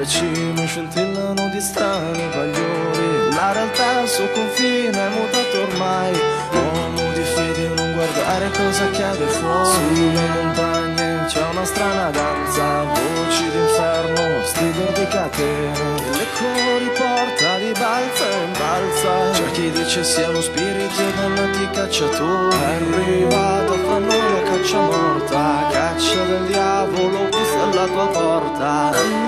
Le cime scintillano di strani bagliori. La realtà al suo confine è mutato ormai. Uomo di fede non guardare cosa accade fuori. Sulle montagne c'è una strana danza. Voci d'inferno, stridor di catene. L'eco riporta di balza in balza C'è chi dice siano spiriti e dannati cacciatori È arrivata fra noi la caccia morta. Caccia del diavolo, bussa alla tua porta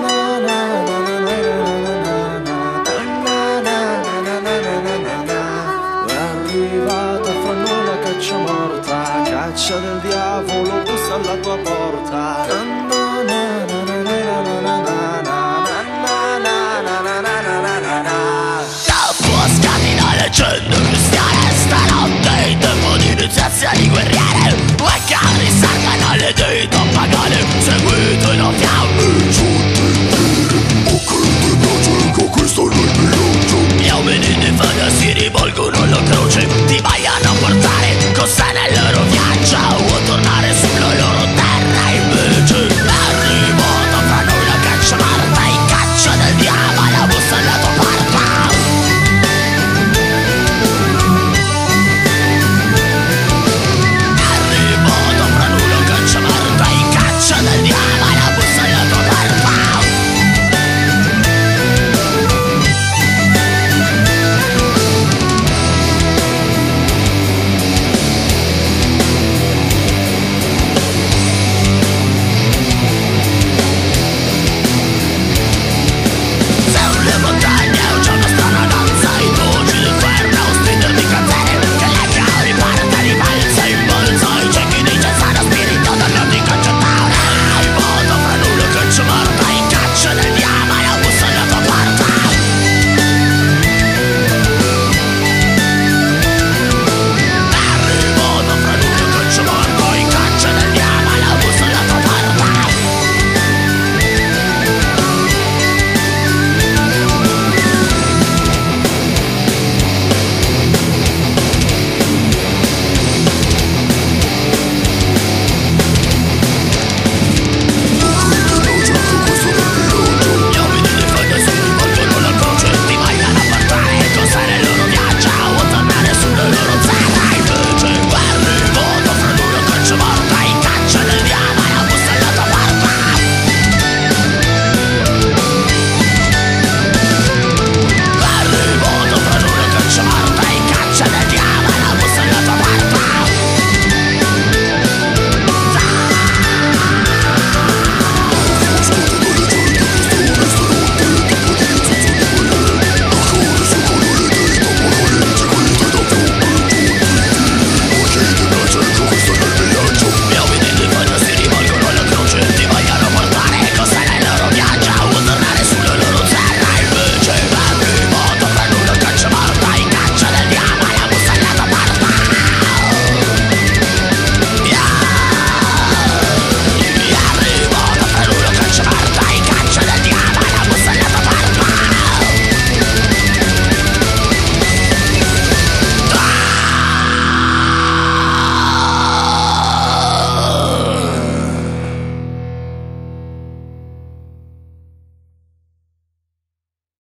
morta Caccia del diavolo, bussa alla tua porta